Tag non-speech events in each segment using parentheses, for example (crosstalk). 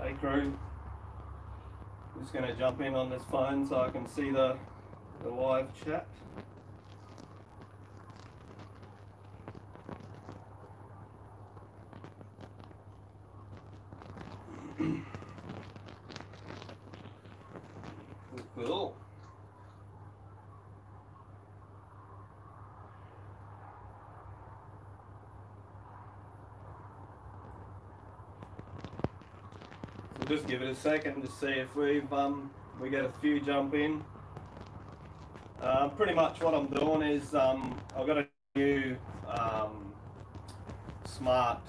Hey crew. Just gonna jump in on this phone so I can see the, the live chat. cool. So just give it a second to see if we've um, we get a few jump in. Uh, pretty much what I'm doing is um, I've got a new um, smart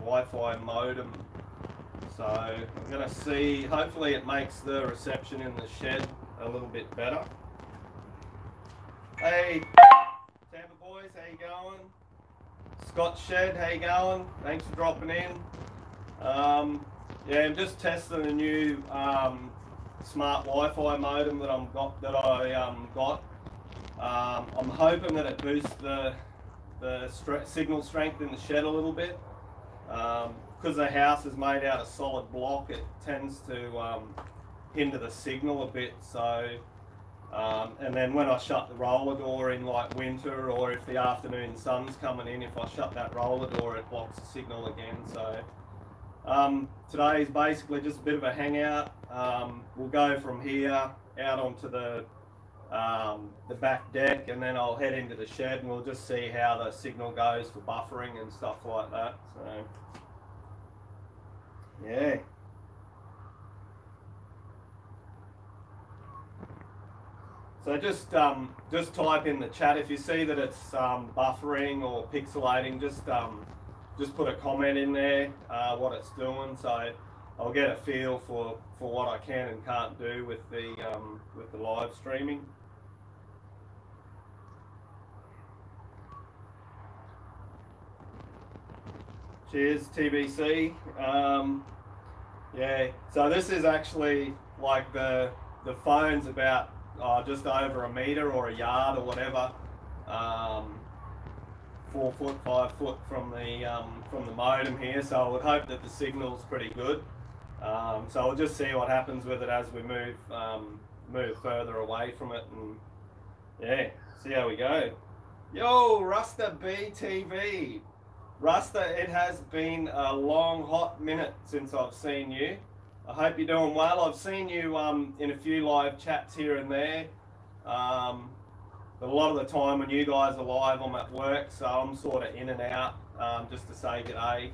Wi-Fi modem. So I'm going to see, hopefully it makes the reception in the shed a little bit better. Hey, Tampa boys, how you going? Scott Shed, how you going? Thanks for dropping in. Um, yeah, I'm just testing a new um, smart Wi-Fi modem that I'm got that I um, got. Um, I'm hoping that it boosts the the signal strength in the shed a little bit. Because um, the house is made out of solid block, it tends to um, hinder the signal a bit. So, um, and then when I shut the roller door in like winter, or if the afternoon sun's coming in, if I shut that roller door, it blocks the signal again. So. Um, today is basically just a bit of a hangout. Um, we'll go from here out onto the um, the back deck and then I'll head into the shed and we'll just see how the signal goes for buffering and stuff like that. So, yeah. So just um, just type in the chat if you see that it's um, buffering or pixelating. Just um, just put a comment in there uh, what it's doing. So I'll get a feel for for what I can and can't do with the um, with the live streaming. Cheers TBC um, yeah so this is actually like the the phone's about uh, just over a meter or a yard or whatever. Um, four foot, five foot from the um, from the modem here, so I would hope that the signal's pretty good. Um, so we'll just see what happens with it as we move um, move further away from it, and yeah, see how we go. Yo, Rasta BTV, Rasta, it has been a long hot minute since I've seen you. I hope you're doing well. I've seen you um, in a few live chats here and there. Um, but a lot of the time when you guys are live, I'm at work, so I'm sort of in and out um, just to say good day.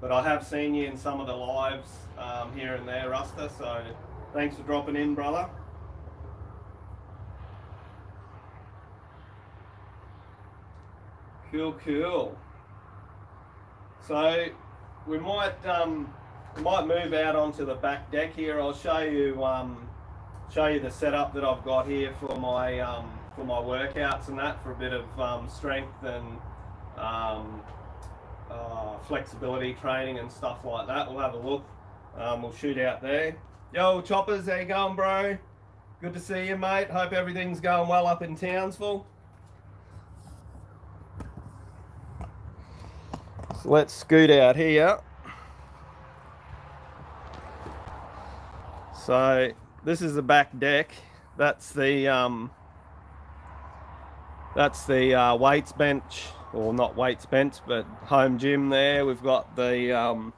But I have seen you in some of the lives um, here and there, Rusta, so thanks for dropping in, brother. Cool, cool. So we might um, we might move out onto the back deck here. I'll show you um, show you the setup that I've got here for my um, for my workouts and that for a bit of um, strength and um, uh, flexibility training and stuff like that. We'll have a look. Um, we'll shoot out there. Yo, Choppers, how you going, bro? Good to see you, mate. Hope everything's going well up in Townsville. So let's scoot out here. So this is the back deck. That's the um, that's the uh, weights bench, or not weights bench, but home gym there. We've got the um,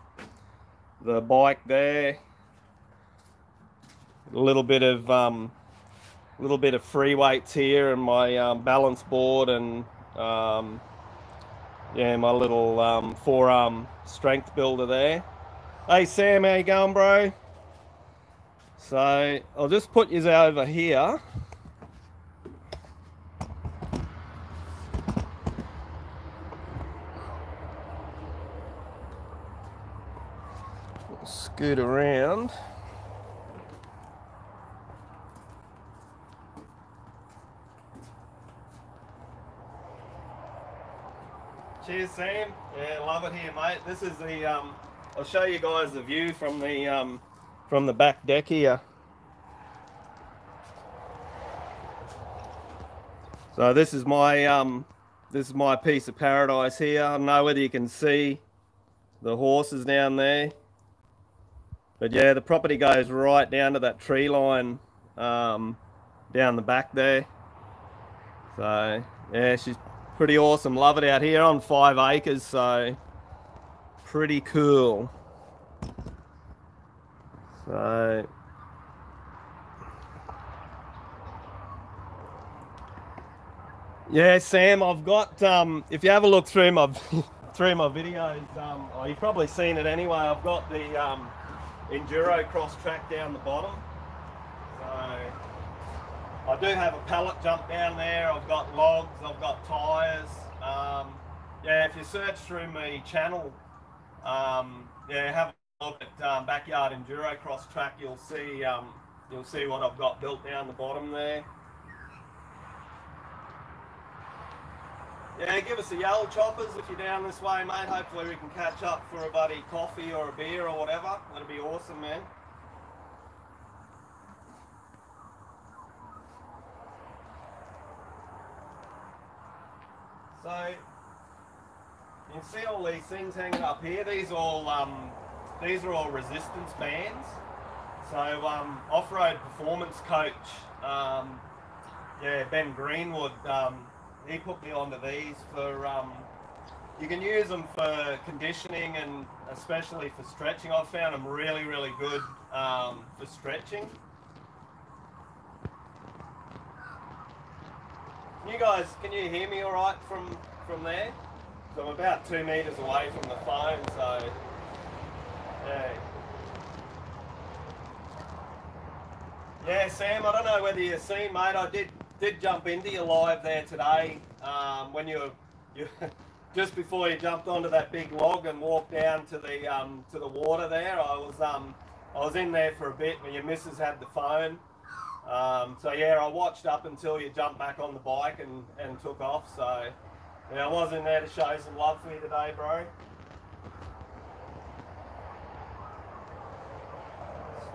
the bike there. A little bit of um, little bit of free weights here, and my um, balance board, and um, yeah, my little um, forearm strength builder there. Hey Sam, how you going, bro? So I'll just put you over here. Scoot around. Cheers, Sam. Yeah, love it here, mate. This is the. Um, I'll show you guys the view from the um, from the back deck here. So this is my um, this is my piece of paradise here. I don't know whether you can see the horses down there. But yeah, the property goes right down to that tree line um, down the back there. So yeah, she's pretty awesome. Love it out here on five acres. So pretty cool. So yeah, Sam, I've got um, if you have a look through my (laughs) through my videos, um, oh, you've probably seen it anyway. I've got the um, enduro cross track down the bottom. So I do have a pallet jump down there. I've got logs. I've got tyres. Um, yeah, if you search through my channel, um, yeah, have a look at um, backyard enduro cross track. You'll see um, you'll see what I've got built down the bottom there. Yeah, give us a yell, choppers, if you're down this way, mate. Hopefully we can catch up for a buddy coffee or a beer or whatever. That'd be awesome, man. So, you can see all these things hanging up here. These all, um, these are all resistance bands. So, um, off-road performance coach, um, yeah, Ben Greenwood, um, he put me onto these for um, you can use them for conditioning and especially for stretching. I've found them really, really good um, for stretching. You guys, can you hear me all right from, from there? So I'm about two meters away from the phone, so yeah. Yeah, Sam, I don't know whether you've seen, mate. I did did jump into your live there today um, when you you, (laughs) just before you jumped onto that big log and walked down to the um, to the water there. I was um, I was in there for a bit, but your missus had the phone. Um, so yeah, I watched up until you jumped back on the bike and, and took off. So yeah, I was in there to show some love for you today, bro.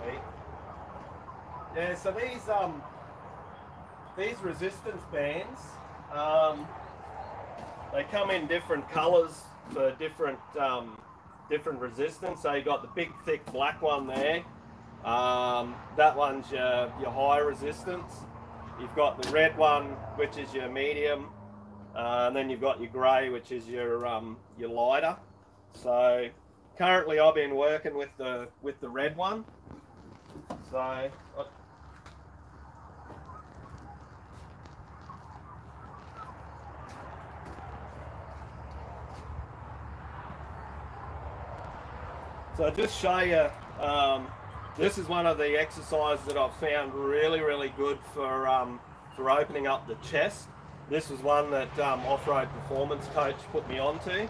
Sweet. Yeah, so these um these resistance bands, um, they come in different colors for different um, different resistance. So you got the big thick black one there. Um, that one's your, your high resistance. You've got the red one, which is your medium, uh, and then you've got your grey, which is your um, your lighter. So currently, I've been working with the with the red one. So So just show you, um, this is one of the exercises that I've found really, really good for, um, for opening up the chest. This was one that um, Off-Road Performance Coach put me onto.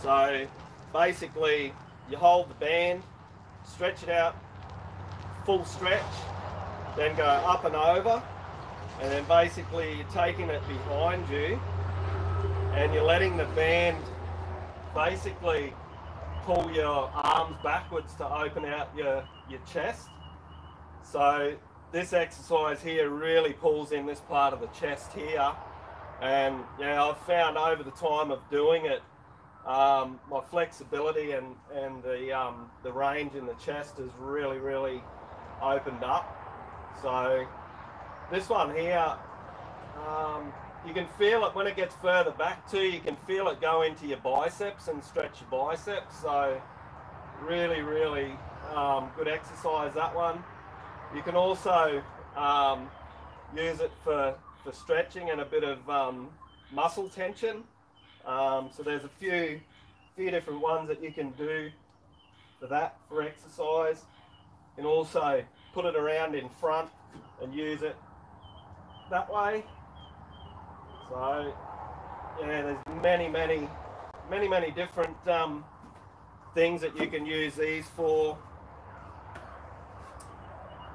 So basically, you hold the band, stretch it out, full stretch, then go up and over, and then basically you're taking it behind you, and you're letting the band basically pull your arms backwards to open out your, your chest. So this exercise here really pulls in this part of the chest here. And yeah, I've found over the time of doing it, um, my flexibility and, and the, um, the range in the chest has really, really opened up. So this one here, um, you can feel it when it gets further back too. You can feel it go into your biceps and stretch your biceps. So really, really um, good exercise that one. You can also um, use it for, for stretching and a bit of um, muscle tension. Um, so there's a few, few different ones that you can do for that, for exercise. Can also put it around in front and use it that way. So, yeah, there's many, many, many, many different um, things that you can use these for.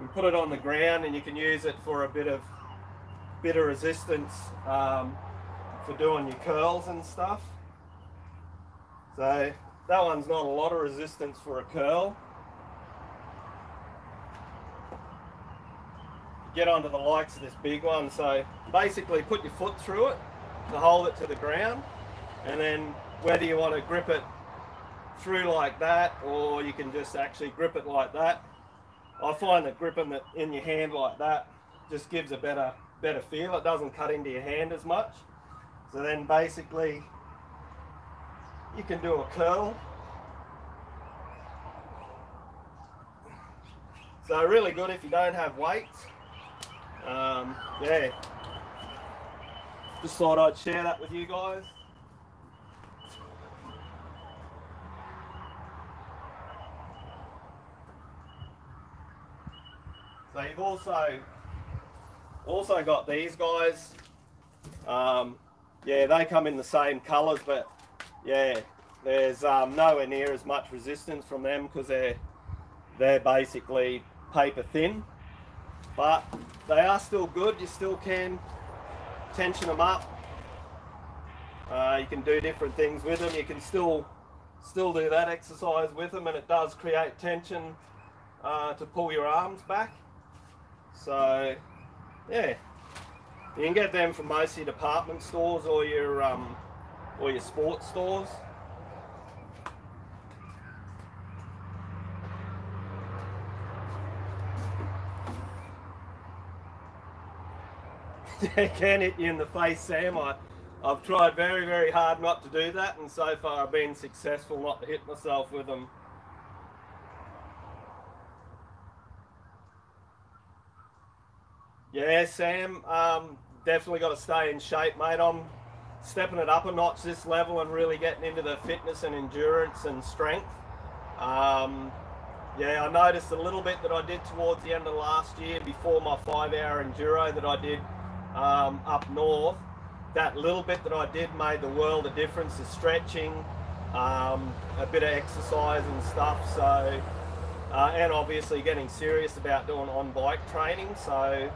You put it on the ground and you can use it for a bit of bit of resistance um, for doing your curls and stuff. So that one's not a lot of resistance for a curl. Get onto the likes of this big one. So basically put your foot through it to hold it to the ground and then whether you want to grip it through like that, or you can just actually grip it like that. I find that gripping it in your hand like that just gives a better better feel. It doesn't cut into your hand as much. So then basically you can do a curl. So really good if you don't have weights. Um, yeah. Just thought I'd share that with you guys. So you've also also got these guys. Um, yeah, they come in the same colours, but yeah, there's um, nowhere near as much resistance from them because they're they're basically paper thin, but they are still good. You still can tension them up. Uh, you can do different things with them. You can still still do that exercise with them, and it does create tension uh, to pull your arms back. So, yeah, you can get them from most of your department stores or your um, or your sports stores. Can hit you in the face, Sam. I, I've tried very, very hard not to do that, and so far I've been successful not to hit myself with them. Yeah, Sam, um, definitely got to stay in shape, mate. I'm stepping it up a notch this level and really getting into the fitness and endurance and strength. Um, yeah, I noticed a little bit that I did towards the end of last year before my five hour enduro that I did um, up north. That little bit that I did made the world of difference, the stretching, um, a bit of exercise and stuff. So uh, and obviously getting serious about doing on bike training. So,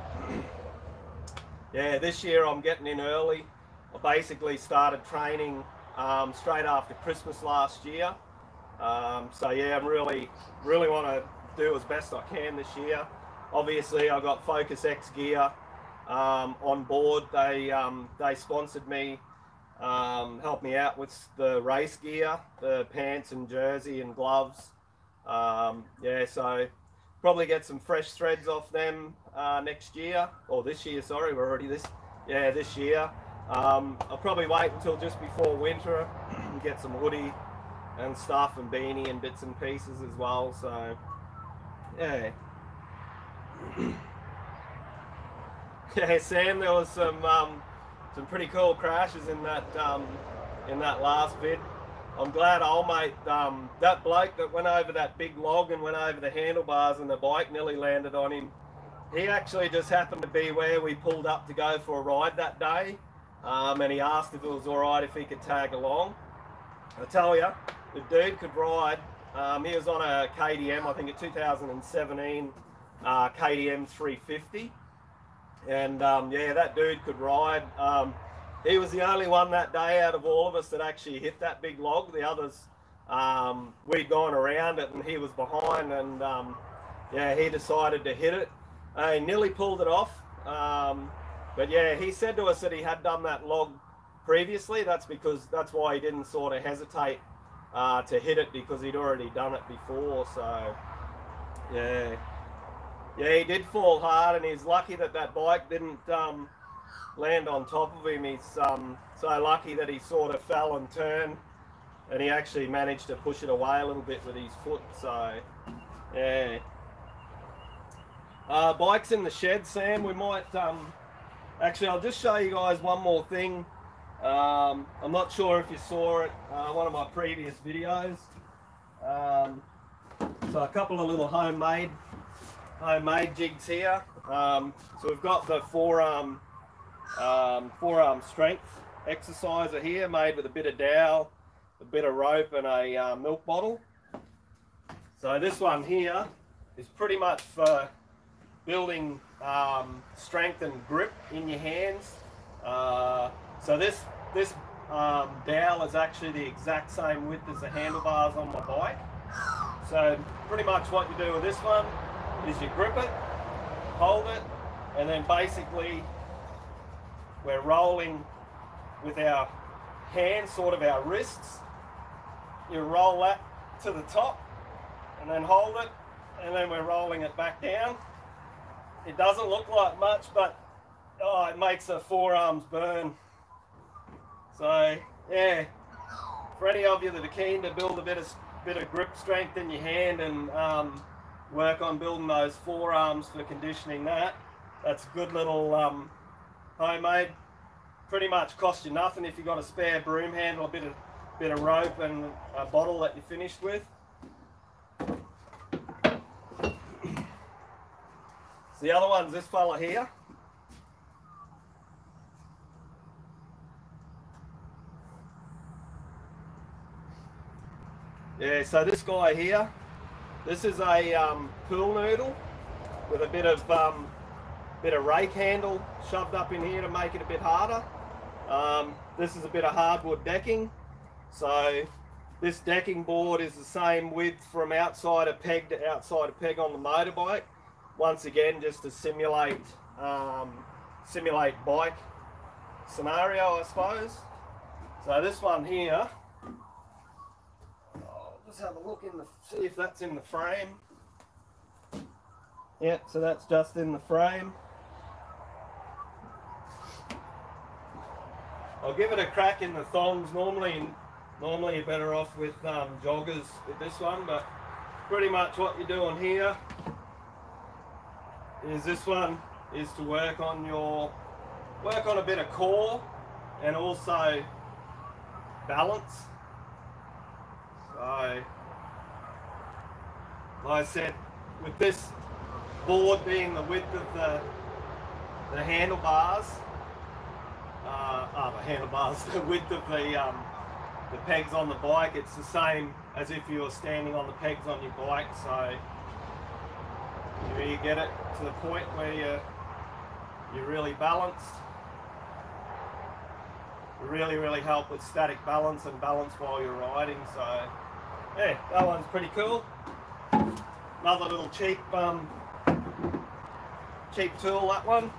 (clears throat) yeah, this year I'm getting in early. I basically started training um, straight after Christmas last year. Um, so yeah, I'm really, really want to do as best I can this year. Obviously, I've got Focus X gear um, on board. They um, they sponsored me, um, helped me out with the race gear, the pants and jersey and gloves. Um, yeah, so probably get some fresh threads off them uh, next year, or this year, sorry, we're already this, yeah, this year. Um, I'll probably wait until just before winter and get some hoodie and stuff and beanie and bits and pieces as well, so yeah. (clears throat) yeah, Sam, there was some um, some pretty cool crashes in that um, in that last vid. I'm glad old mate, um, that bloke that went over that big log and went over the handlebars and the bike nearly landed on him. He actually just happened to be where we pulled up to go for a ride that day. Um, and he asked if it was all right if he could tag along. I tell you, the dude could ride. Um, he was on a KTM, I think a 2017 uh, KTM 350. And um, yeah, that dude could ride. Um, he was the only one that day out of all of us that actually hit that big log. The others, um, we'd gone around it and he was behind and um, yeah, he decided to hit it. Uh, he nearly pulled it off. Um, but yeah, he said to us that he had done that log previously. That's because that's why he didn't sort of hesitate uh, to hit it because he'd already done it before. So yeah, yeah, he did fall hard, and he's lucky that that bike didn't um, land on top of him. He's um, so lucky that he sort of fell and turned, and he actually managed to push it away a little bit with his foot. So, yeah. Uh, bikes in the shed, Sam. We might um, actually. I'll just show you guys one more thing. Um, I'm not sure if you saw it, uh, one of my previous videos. Um, so a couple of little homemade homemade jigs here. Um, so we've got the forearm um, forearm strength exerciser here made with a bit of dowel, a bit of rope and a uh, milk bottle. So this one here is pretty much for building um, strength and grip in your hands. Uh, so this this um, dowel is actually the exact same width as the handlebars on my bike. So pretty much what you do with this one is you grip it, hold it, and then basically we're rolling with our hands, sort of our wrists. You roll that to the top and then hold it and then we're rolling it back down. It doesn't look like much, but oh, it makes the forearms burn. So yeah, for any of you that are keen to build a bit of bit of grip strength in your hand and um, work on building those forearms for conditioning that, that's a good little um, homemade. Pretty much cost you nothing if you've got a spare broom handle, a bit of bit of rope and a bottle that you're finished with. So the other one's this fella here. Yeah, so this guy here, this is a um, pool noodle with a bit of um, bit of rake handle shoved up in here to make it a bit harder. Um, this is a bit of hardwood decking. So this decking board is the same width from outside a peg to outside a peg on the motorbike. Once again, just to simulate um, simulate bike scenario, I suppose. So this one here, I'll just have a look in the see if that's in the frame. Yeah, so that's just in the frame. I'll give it a crack in the thongs. Normally, normally you're better off with um, joggers with this one, but pretty much what you're doing here is this one is to work on your work on a bit of core and also balance. So, like I said, with this board being the width of the the handlebars, uh, oh, the handlebars, (laughs) the width of the um, the pegs on the bike, it's the same as if you were standing on the pegs on your bike. So you get it to the point where you you're really balanced. Really, really help with static balance and balance while you're riding. So yeah, that one's pretty cool. Another little cheap um, cheap tool, that one.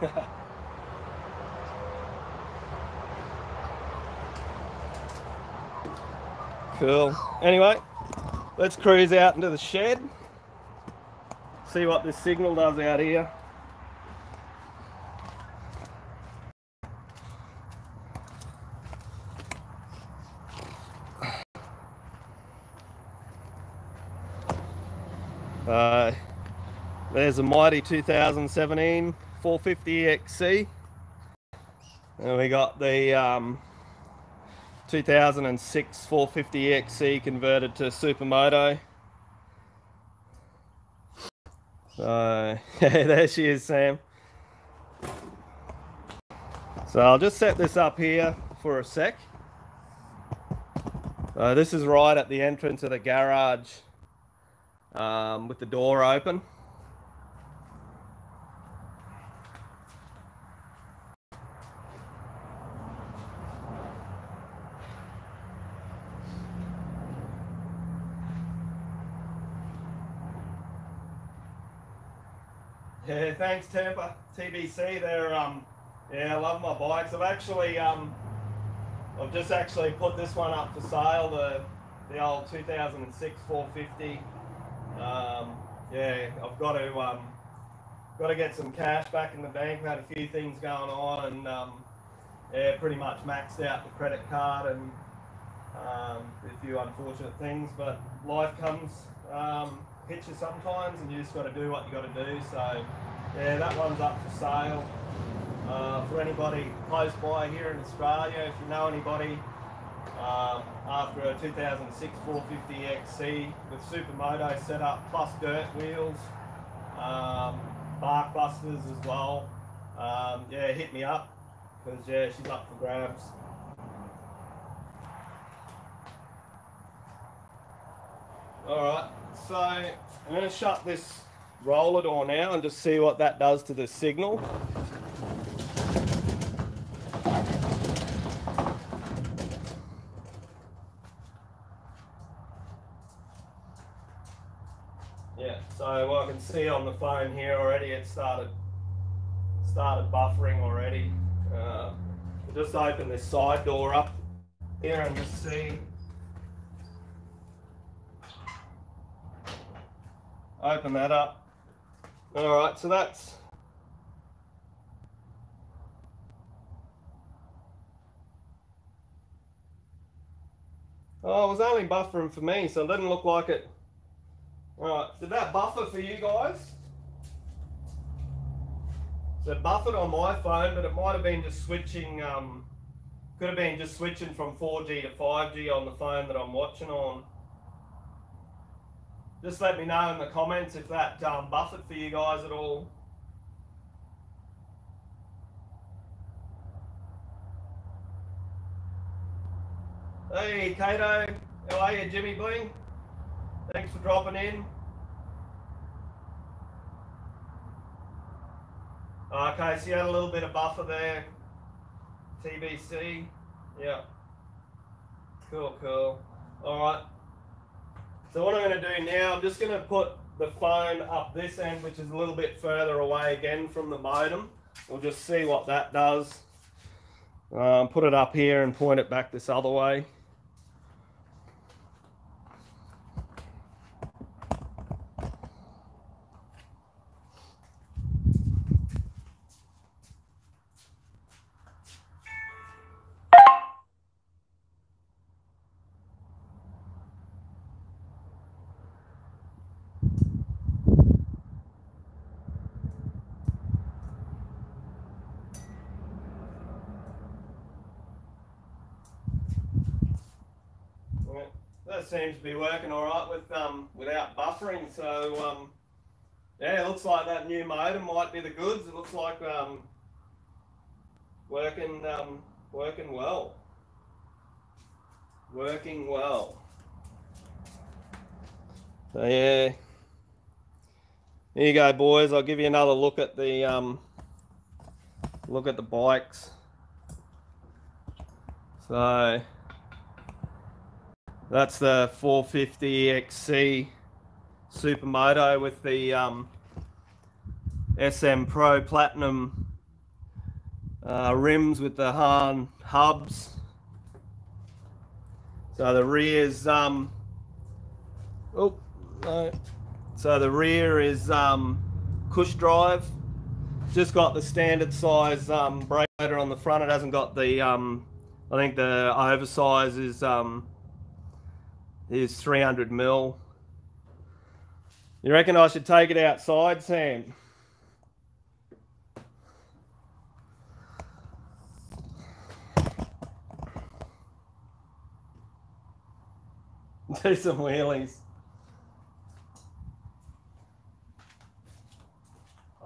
(laughs) cool. Anyway, let's cruise out into the shed. See what this signal does out here. Uh, there's a mighty 2017 450 XC. And we got the um, 2006 450 XC converted to Supermoto. So, yeah, (laughs) there she is, Sam. So I'll just set this up here for a sec. This is right at the entrance of the garage um, with the door open. Yeah, thanks Tampa TBC. They're um, yeah, I love my bikes. I've actually um, I've just actually put this one up for sale. The the old 2006 450. Um, yeah, I've got to um, got to get some cash back in the bank. I've had a few things going on, and um, yeah, pretty much maxed out the credit card and um, a few unfortunate things. But life comes um, hits you sometimes, and you just got to do what you got to do. So yeah, that one's up for sale. Uh, for anybody close by here in Australia, if you know anybody um, after a 2006 450 XC with supermoto setup plus dirt wheels, um, bark busters as well. Um, yeah, hit me up because yeah, she's up for grabs. All right, so I'm going to shut this roll it on out and just see what that does to the signal. Yeah, so I can see on the phone here already it started started buffering already. Uh, just open this side door up here and just see. Open that up. All right, so that's Oh, it was only buffering for me, so it didn't look like it. All right, did that buffer for you guys? So it buffered on my phone, but it might have been just switching, um, could have been just switching from 4G to 5G on the phone that I'm watching on. Just let me know in the comments if that um, buffered for you guys at all. Hey, Kato. How are you, Jimmy Bling? Thanks for dropping in. Okay, so you had a little bit of buffer there. TBC. Yeah. Cool, cool. All right. So what I'm going to do now, I'm just going to put the phone up this end, which is a little bit further away again from the modem. We'll just see what that does. Um, put it up here and point it back this other way. that seems to be working all right with um, without buffering. So um, yeah, it looks like that new modem might be the goods. It looks like um, working um, working well. Working well. So yeah. Here you go, boys. I'll give you another look at the um, look at the bikes. So that's the 450 XC Supermoto with the um, SM Pro Platinum uh, rims with the Haan hubs. So the rear is um, oh no. So the rear is um, cush drive. Just got the standard size um, brake on the front. It hasn't got the um, I think the oversize is um, is 300 mil. You reckon I should take it outside, Sam? (laughs) Do some wheelies.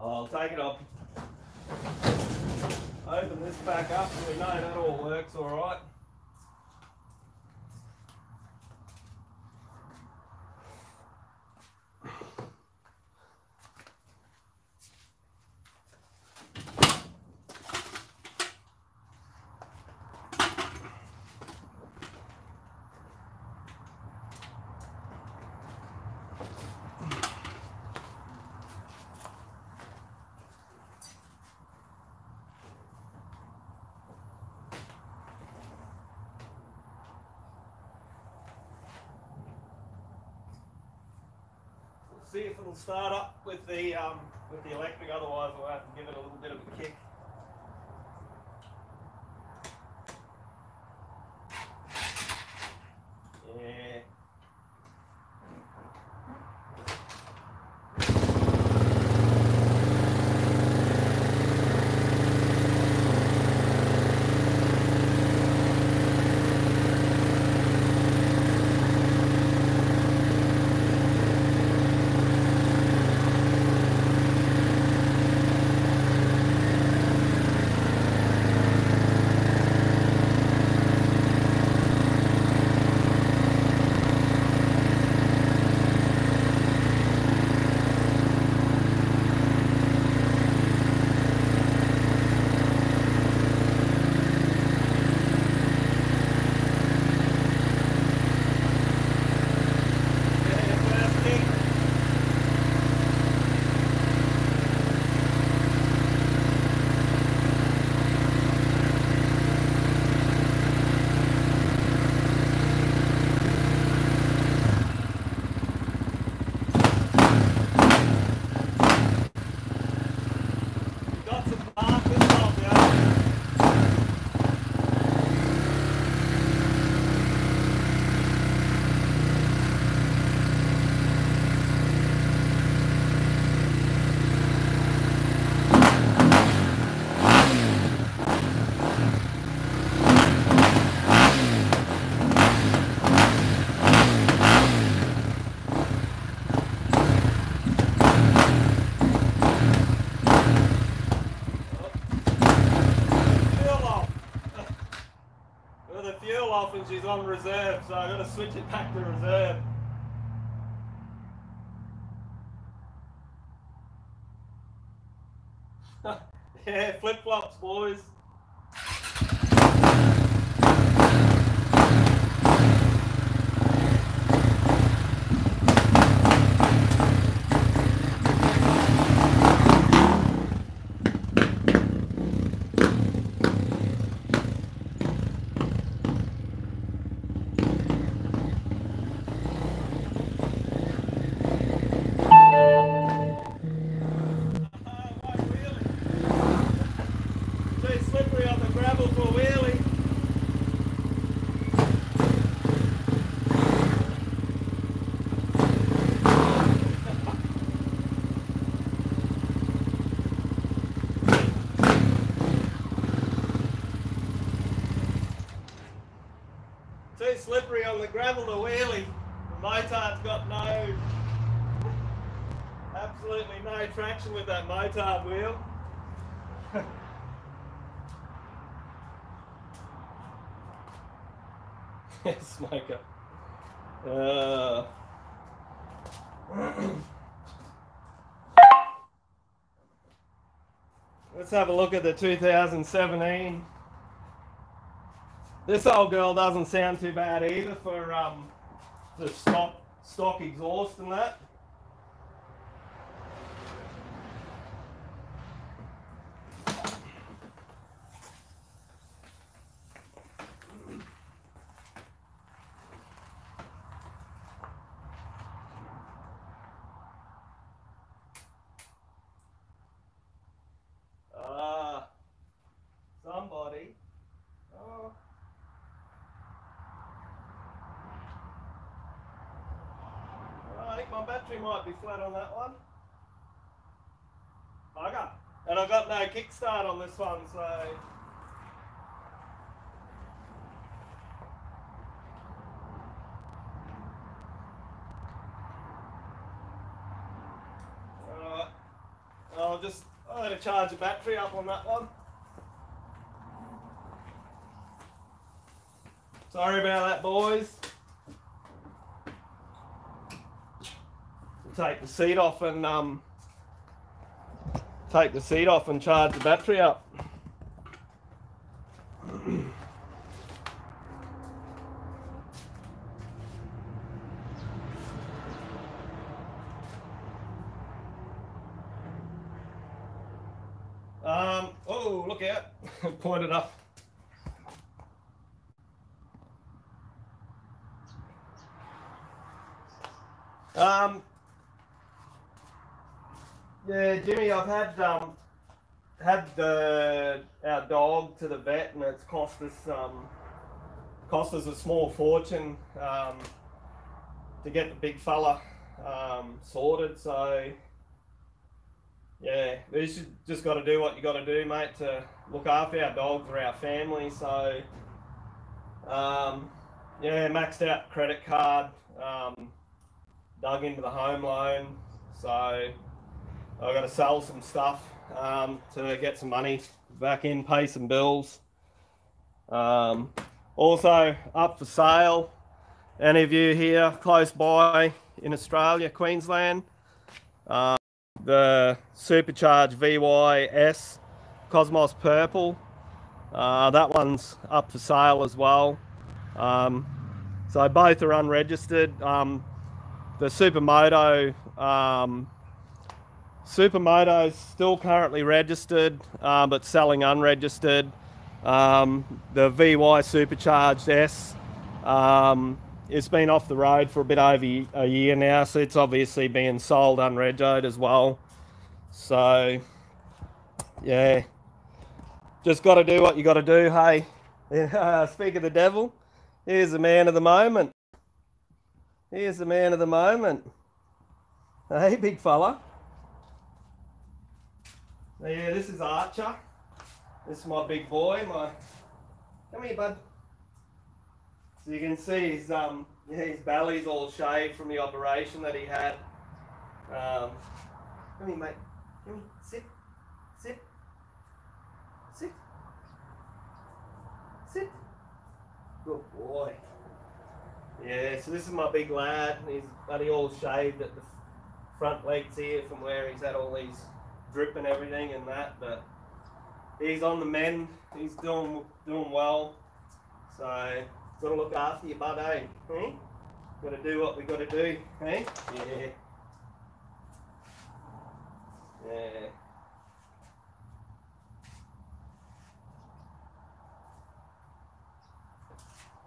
I'll take it up. Open this back up so we know that all works all right. See if it'll start up with the um, with the electric. Otherwise, we'll have to give it a little bit of a kick. on reserve, so I got to switch it back to reserve. The wheelie. The motard's got no, absolutely no traction with that motard wheel. (laughs) Smoker. Uh, (clears throat) let's have a look at the 2017. This old girl doesn't sound too bad either for um, the stock stock exhaust and that. Ah, somebody. Oh. Oh, I think my battery might be flat on that one. Okay. And I've got no kickstart on this one, so. Alright. I'll just I'm gonna charge the battery up on that one. Sorry about that, boys. Take the seat off and um, take the seat off and charge the battery up. Um, oh, look out. (laughs) Point it up. Um, yeah, Jimmy, I've had um, had the our dog to the vet, and it's cost us um, cost us a small fortune um, to get the big fella um, sorted. So yeah, just just got to do what you got to do, mate, to look after our dogs or our family. So um, yeah, maxed out credit card, um, dug into the home loan. So I got to sell some stuff um, to get some money back in, pay some bills. Um, also up for sale. Any of you here close by in Australia, Queensland? Um, the supercharged VYS Cosmos Purple. Uh, that one's up for sale as well. Um, so both are unregistered. Um, the Supermoto um, Supermoto's still currently registered, uh, but selling unregistered. Um, the VY Supercharged S, um, it's been off the road for a bit over a year now, so it's obviously being sold unregistered as well. So, yeah, just got to do what you got to do. Hey, (laughs) speak of the devil, here's the man of the moment. Here's the man of the moment. Hey, big fella. Yeah, this is Archer. This is my big boy. My come here, bud. So you can see his um his belly's all shaved from the operation that he had. Um, come here, mate. Come here. Sit. Sit. Sit. Sit. Good boy. Yeah, so this is my big lad. He's bloody all shaved at the front legs here from where he's had all these drip and everything and that, but he's on the mend. He's doing doing well. So gotta look after your bud, eh? Hmm? Gotta do what we gotta do, eh? Yeah. Yeah.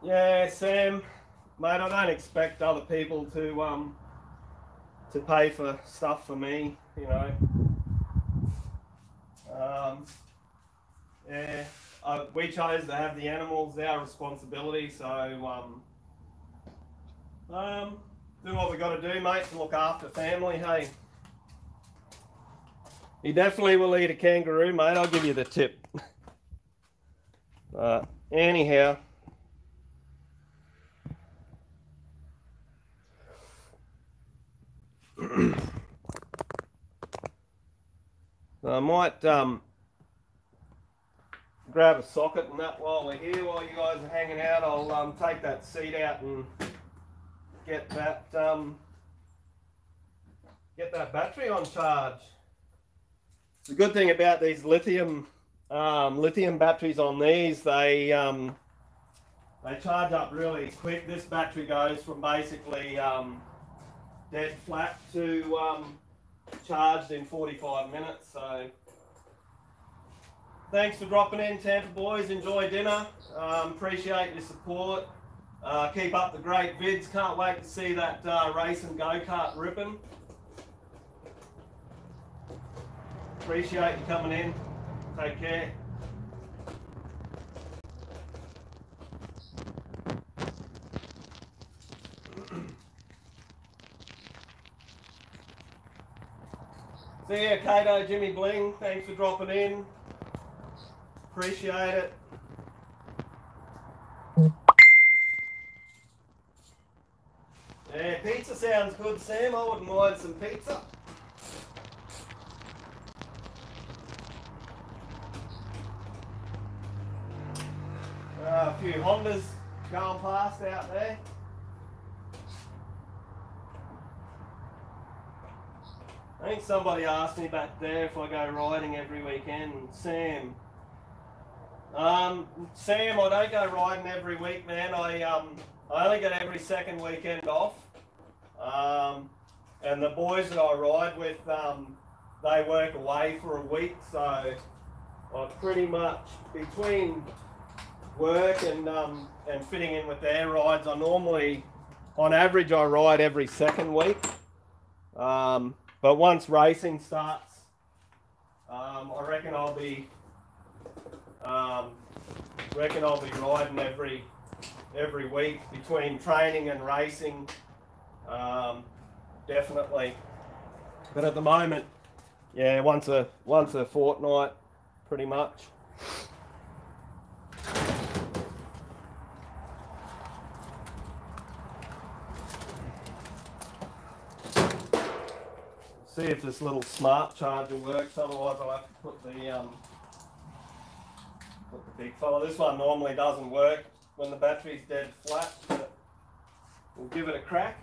Yeah, Sam, mate, I don't expect other people to um to pay for stuff for me, you know. Um, yeah, uh, we chose to have the animals our responsibility, so um, um, do what we got to do, mate, to look after family. Hey, he definitely will eat a kangaroo, mate. I'll give you the tip. (laughs) Uh, anyhow. I might um, grab a socket and that while we're here, while you guys are hanging out. I'll um, take that seat out and get that um, get that battery on charge. The good thing about these lithium um, lithium batteries on these, they um, they charge up really quick. This battery goes from basically um, dead flat to charged in 45 minutes. So thanks for dropping in, Tampa boys. Enjoy dinner. Um, appreciate your support. Uh, keep up the great vids. Can't wait to see that uh, race and go-kart ripping. Appreciate you coming in. Take care. See ya, Kato, Jimmy Bling. Thanks for dropping in. Appreciate it. Yeah, pizza sounds good, Sam. I wouldn't mind some pizza. Uh, a few Hondas going past out there. I think somebody asked me back there if I go riding every weekend. Sam. Um, Sam, I don't go riding every week, man. I um, I only get every second weekend off. Um, and the boys that I ride with, um, they work away for a week, so I pretty much between work and um, and fitting in with their rides, I normally, on average, I ride every second week. Um, but once racing starts, um, I reckon I'll be um, reckon I'll be riding every every week between training and racing. Um, definitely. But at the moment, yeah, once a once a fortnight, pretty much. See if this little smart charger works. Otherwise, I'll have to put the um, put the big fella. This one normally doesn't work when the battery's dead flat, but we'll give it a crack.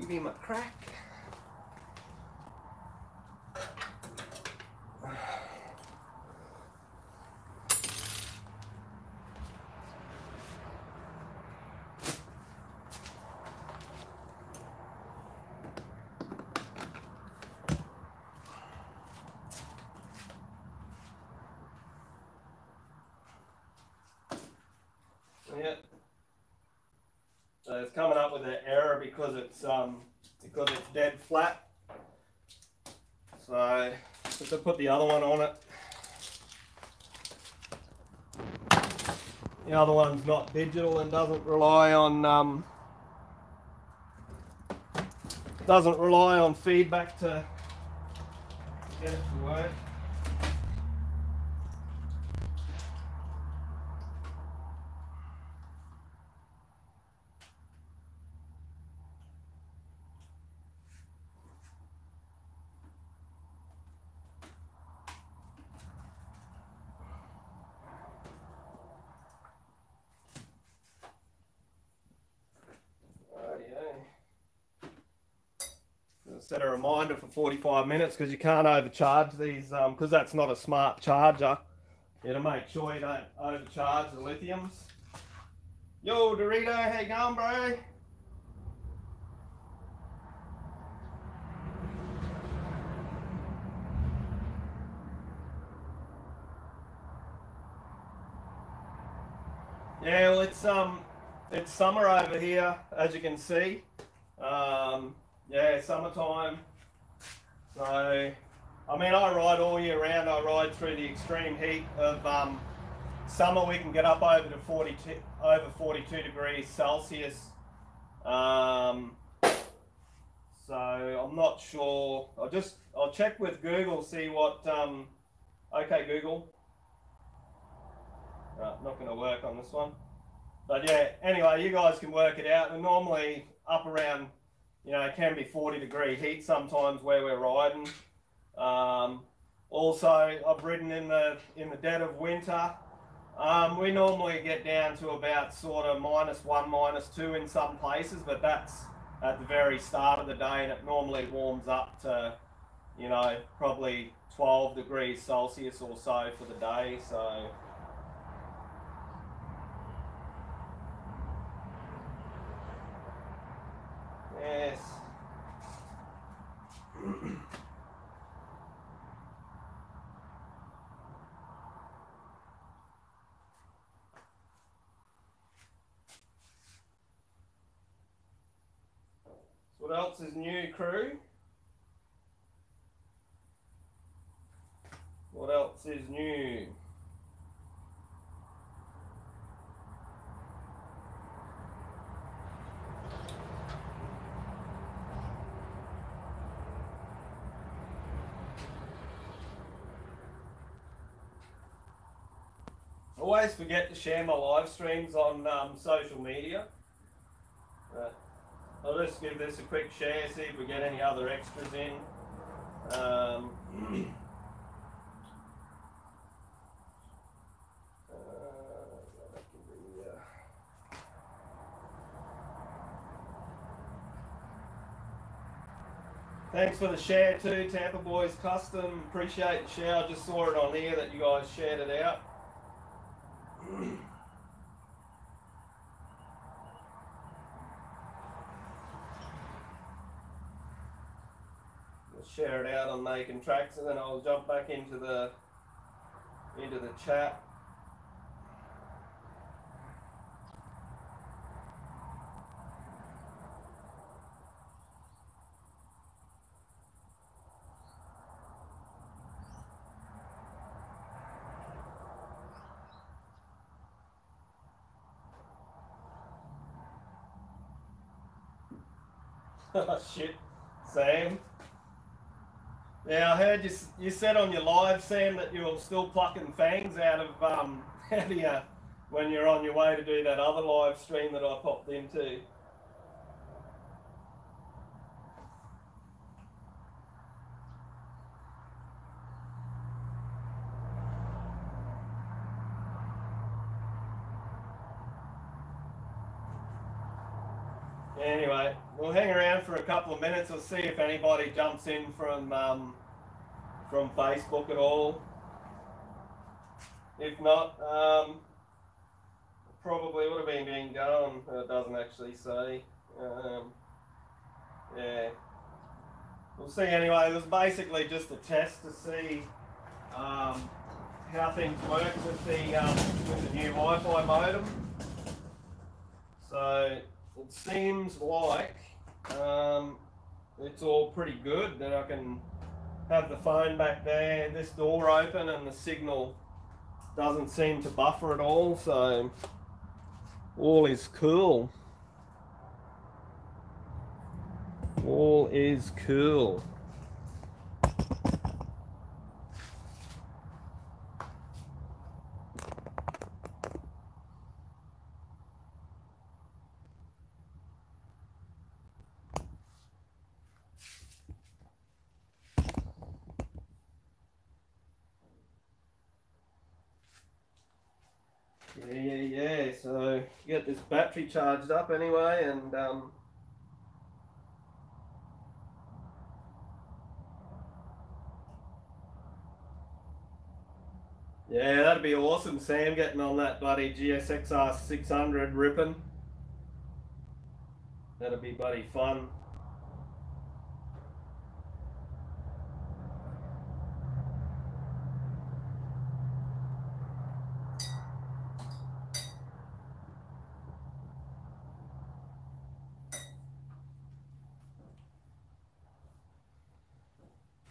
Give him a crack. Coming up with an error because it's um, because it's dead flat. So just to put the other one on it. The other one's not digital and doesn't rely on um, doesn't rely on feedback to get it to work. set a reminder for 45 minutes because you can't overcharge these because um, that's not a smart charger. To make sure you don't overcharge the lithiums. Yo, Dorito, how you going, bro? Yeah, well, it's um, it's summer over here, as you can see. Um, yeah, summertime. So, I mean, I ride all year round. I ride through the extreme heat of um, summer. We can get up over to 42, over 42 degrees Celsius. Um, so I'm not sure. I'll just I'll check with Google see what. Um, okay, Google. Right, not going to work on this one. But yeah, anyway, you guys can work it out. And normally up around you know, it can be 40 degree heat sometimes where we're riding. Um, also, I've ridden in the in the dead of winter. Um, we normally get down to about sort of minus one, minus two in some places, but that's at the very start of the day, and it normally warms up to, you know, probably 12 degrees Celsius or so for the day. So. What else is new, crew? What else is new? always forget to share my live streams on um, social media. Uh, I'll just give this a quick share, see if we get any other extras in. Um, (clears throat) Thanks for the share too, Tampa Boys Custom. Appreciate the share. I just saw it on here that you guys shared it out. Share it out on MAKE-N-TRAX and then I'll jump back into the into the chat. (laughs) oh shit, Sam. Yeah, I heard you. You said on your live, Sam, that you were still plucking fangs out of um, (laughs) out of you when you're on your way to do that other live stream that I popped into. Anyway, we'll hang around for a couple of minutes. We'll see if anybody jumps in from um, from Facebook at all. If not, um, probably would have been being going. It doesn't actually say. Um, yeah. We'll see anyway. It was basically just a test to see um, how things work with the um, with the new Wi-Fi modem. So it seems like um, it's all pretty good that I can have the phone back there, this door open and the signal doesn't seem to buffer at all so all is cool. All is cool battery charged up anyway, and um, yeah, that'd be awesome, Sam, getting on that bloody GSXR 600 ripping. That'd be bloody fun.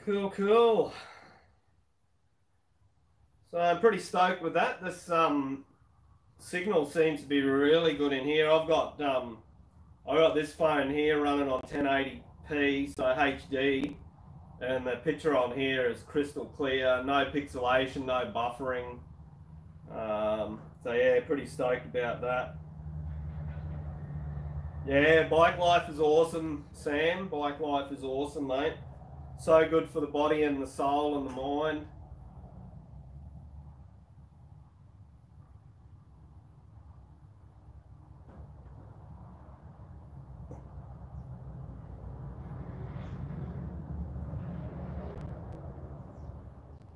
Cool, cool. So I'm pretty stoked with that. This um, signal seems to be really good in here. I've got um, I got this phone here running on 1080p, so HD, and the picture on here is crystal clear, no pixelation, no buffering. Um, so yeah, pretty stoked about that. Yeah, bike life is awesome, Sam. Bike life is awesome, mate. So good for the body and the soul and the mind.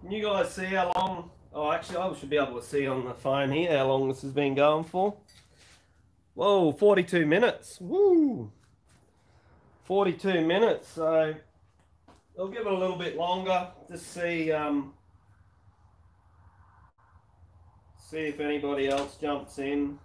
Can you guys see how long? Oh, actually, I should be able to see on the phone here how long this has been going for. Whoa, 42 minutes. Woo! 42 minutes. So I'll give it a little bit longer to see um, see if anybody else jumps in.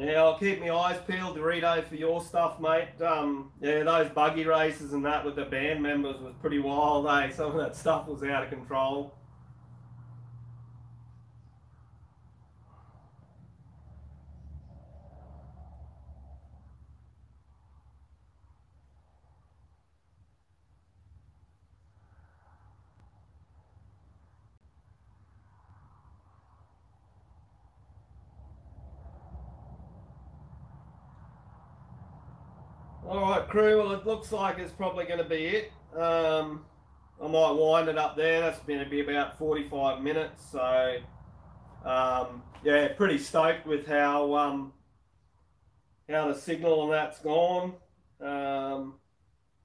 Yeah, I'll keep my eyes peeled, Dorito, for your stuff, mate. Um, yeah, those buggy races and that with the band members was pretty wild, eh? Some of that stuff was out of control. All right, crew. Well, it looks like it's probably going to be it. Um, I might wind it up there. That's going to be about 45 minutes. So, um, yeah, pretty stoked with how um, how the signal and that's gone. Um,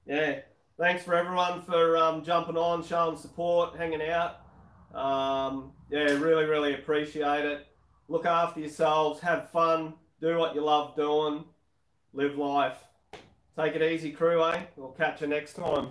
yeah, thanks for everyone for um, jumping on, showing support, hanging out. Um, yeah, really, really appreciate it. Look after yourselves, have fun, do what you love doing, live life. Take it easy, crew, eh? We'll catch you next time.